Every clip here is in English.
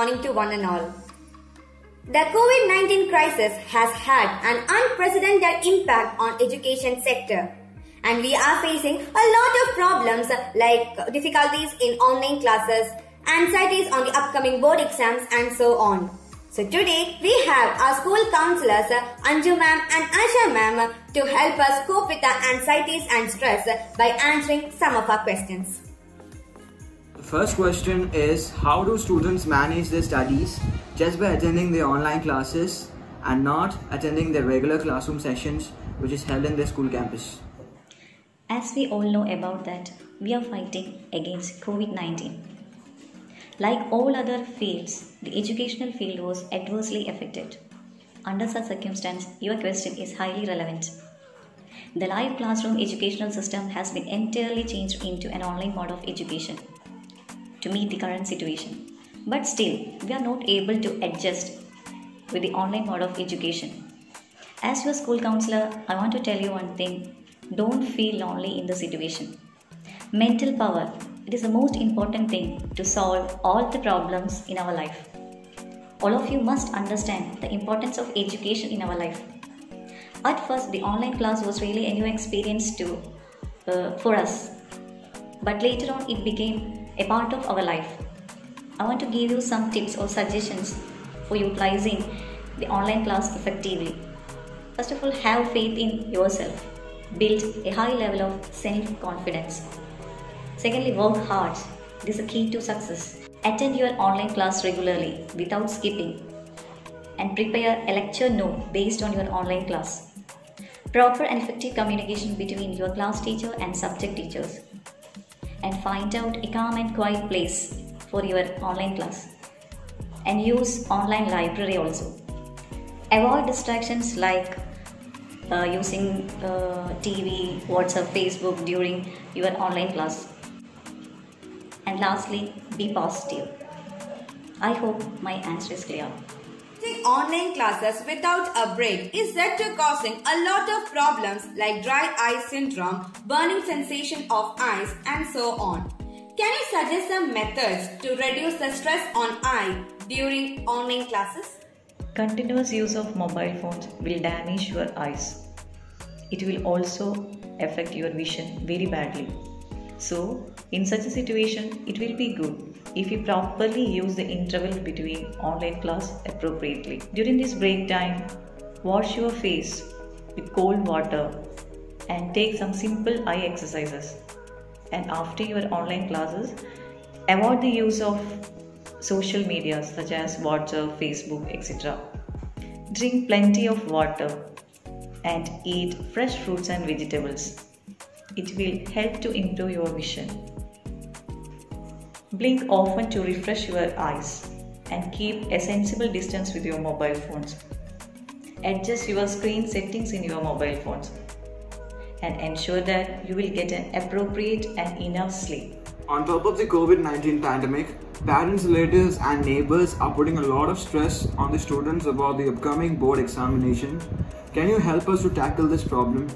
morning to one and all. The COVID-19 crisis has had an unprecedented impact on education sector and we are facing a lot of problems like difficulties in online classes, anxieties on the upcoming board exams and so on. So today we have our school counselors Anju ma'am and Asha ma'am to help us cope with the anxieties and stress by answering some of our questions. First question is how do students manage their studies just by attending their online classes and not attending their regular classroom sessions which is held in their school campus? As we all know about that, we are fighting against COVID-19. Like all other fields, the educational field was adversely affected. Under such circumstance, your question is highly relevant. The live classroom educational system has been entirely changed into an online mode of education to meet the current situation. But still, we are not able to adjust with the online mode of education. As your school counselor, I want to tell you one thing don't feel lonely in the situation. Mental power it is the most important thing to solve all the problems in our life. All of you must understand the importance of education in our life. At first, the online class was really a new experience to uh, for us, but later on, it became a part of our life. I want to give you some tips or suggestions for utilizing the online class effectively. First of all, have faith in yourself. Build a high level of self confidence. Secondly, work hard. This is a key to success. Attend your online class regularly without skipping and prepare a lecture note based on your online class. Proper and effective communication between your class teacher and subject teachers. And find out a calm and quiet place for your online class. And use online library also. Avoid distractions like uh, using uh, TV, WhatsApp, Facebook during your online class. And lastly, be positive. I hope my answer is clear. Taking online classes without a break is said to causing a lot of problems like dry eye syndrome, burning sensation of eyes and so on. Can you suggest some methods to reduce the stress on eye during online classes? Continuous use of mobile phones will damage your eyes. It will also affect your vision very badly. So, in such a situation, it will be good if you properly use the interval between online class appropriately. During this break time, wash your face with cold water and take some simple eye exercises. And after your online classes, avoid the use of social media such as WhatsApp, Facebook, etc. Drink plenty of water and eat fresh fruits and vegetables. It will help to improve your vision. Blink often to refresh your eyes and keep a sensible distance with your mobile phones. Adjust your screen settings in your mobile phones and ensure that you will get an appropriate and enough sleep. On top of the COVID 19 pandemic, parents, relatives, and neighbors are putting a lot of stress on the students about the upcoming board examination. Can you help us to tackle this problem?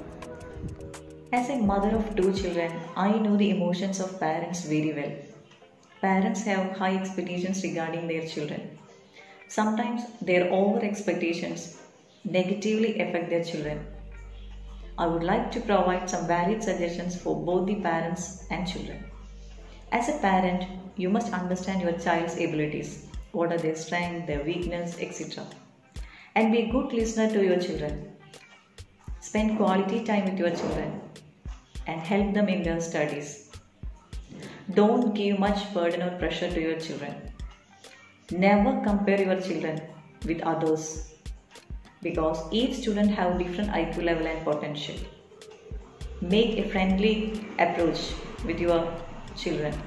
As a mother of two children, I know the emotions of parents very well. Parents have high expectations regarding their children. Sometimes their over expectations negatively affect their children. I would like to provide some valid suggestions for both the parents and children. As a parent, you must understand your child's abilities, what are their strengths, their weakness, etc. And be a good listener to your children. Spend quality time with your children and help them in their studies. Don't give much burden or pressure to your children. Never compare your children with others because each student have different IQ level and potential. Make a friendly approach with your children.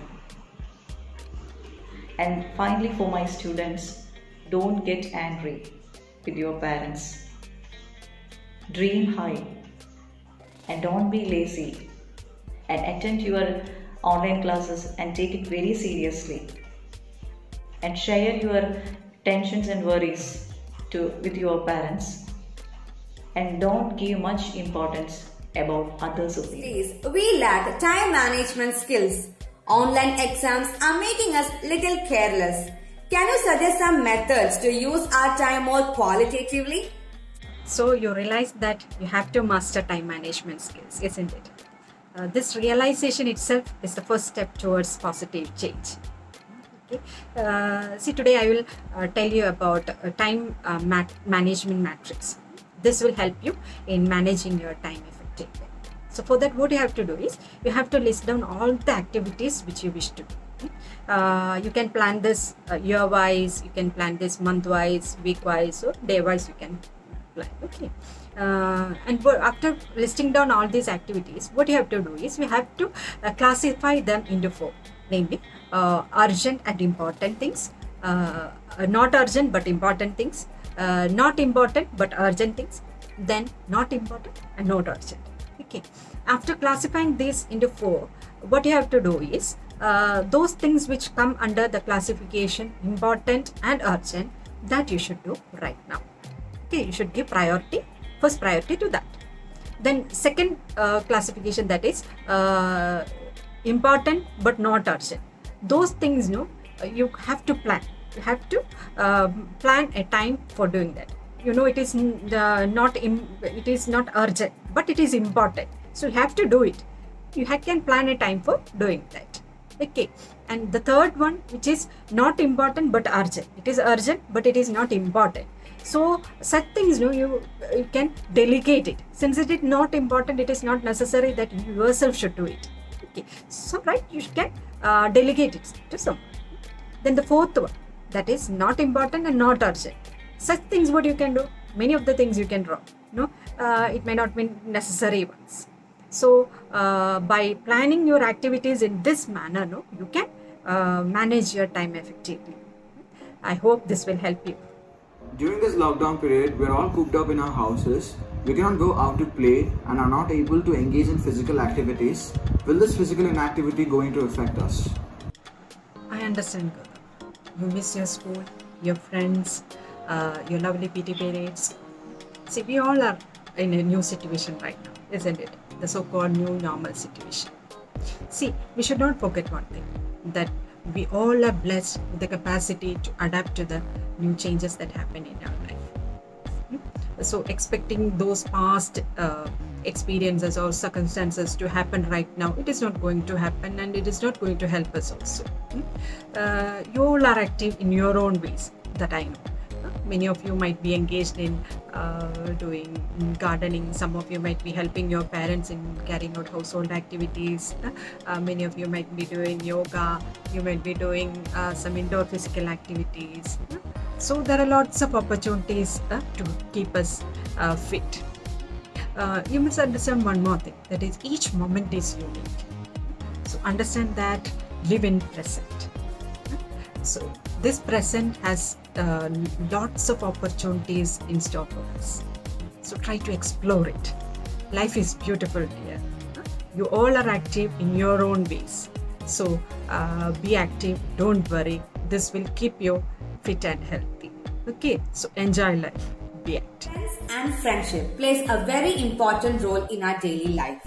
And finally for my students, don't get angry with your parents. Dream high and don't be lazy and attend your online classes and take it very seriously and share your tensions and worries to with your parents and don't give much importance about others' opinions. Please, we lack time management skills. Online exams are making us little careless. Can you suggest some methods to use our time more qualitatively? So you realize that you have to master time management skills, isn't it? Uh, this realization itself is the first step towards positive change. Okay. Uh, see, today I will uh, tell you about uh, time uh, mat- management matrix. This will help you in managing your time effectively. So, for that, what you have to do is you have to list down all the activities which you wish to do. Uh, you can plan this uh, year wise, you can plan this month wise, week wise, or day wise, you can plan. Okay. Uh, and after listing down all these activities, what you have to do is we have to uh, classify them into four, namely uh, urgent and important things, uh, uh, not urgent but important things, uh, not important but urgent things, then not important and not urgent. Okay. After classifying these into four, what you have to do is those things which come under the classification important and urgent that you should do right now you should give priority first priority to that. Then second uh, classification that is uh, important but not urgent. Those things you know uh, you have to plan. You have to um, plan a time for doing that. You know it is uh, not it is not urgent but it is important. So you have to do it. You can plan a time for doing that. Okay. And the third one which is not important but urgent. It is urgent but it is not important so such things know you, you can delegate it. Since it is not important it is not necessary that you yourself should do it. Okay. So right you can uh, delegate it. To someone then the fourth one that is not important and not urgent. Such things what you can do. Many of the things you can draw know uh, it may not be necessary ones. So uh, by planning your activities in this manner no you can uh, manage your time effectively. I hope this will help you During this lockdown period, we're all cooped up in our houses. We cannot go out to play and are not able to engage in physical activities. Will this physical inactivity going to affect us? I understand, Gaurav. You miss your school, your friends, uh, your lovely PT periods. See, we all are in a new situation right now, isn't it? The so called new normal situation. See, we should not forget one thing that we all are blessed with the capacity to adapt to the new changes that happen in our life. Hmm? So, expecting those past uh, experiences or circumstances to happen right now, it is not going to happen and it is not going to help us also. Hmm? Uh, you all are active in your own ways, that I know. Many of you might be engaged in uh, doing gardening. Some of you might be helping your parents in carrying out household activities. Uh, many of you might be doing yoga. You might be doing uh, some indoor physical activities. So there are lots of opportunities uh, to keep us uh, fit. Uh, you must understand one more thing that is each moment is unique. So understand that live in present. So this present has uh, lots of opportunities in store for us. So try to explore it. Life is beautiful here. You all are active in your own ways. So uh, be active. Don't worry. This will keep you fit and healthy. Okay. So enjoy life. Be active. Friends and friendship plays a very important role in our daily life.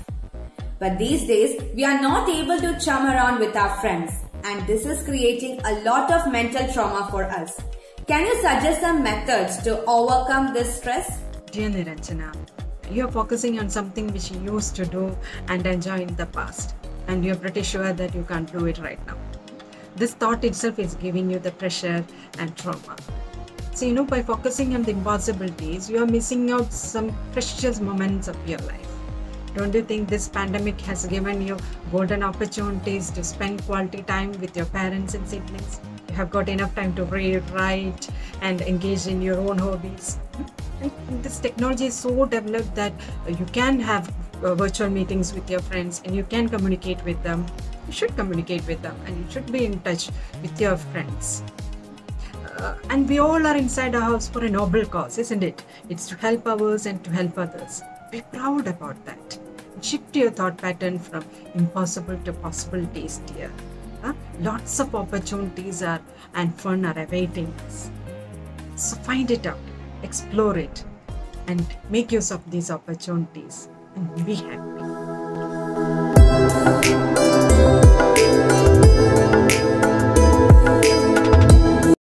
But these days, we are not able to chum around with our friends, and this is creating a lot of mental trauma for us. Can you suggest some methods to overcome this stress? Dear Niranjana, you are focusing on something which you used to do and enjoy in the past, and you're pretty sure that you can't do it right now. This thought itself is giving you the pressure and trauma. So, you know, by focusing on the impossibilities, you are missing out some precious moments of your life. Don't you think this pandemic has given you golden opportunities to spend quality time with your parents and siblings? You have got enough time to read, write, and engage in your own hobbies. And this technology is so developed that you can have uh, virtual meetings with your friends and you can communicate with them. You should communicate with them and you should be in touch with your friends. Uh, and we all are inside our house for a noble cause, isn't it? It's to help others and to help others. Be proud about that. Shift your thought pattern from impossible to possibilities, dear. Huh? Lots of opportunities are and fun are awaiting us. So find it out, explore it, and make use of these opportunities and be happy.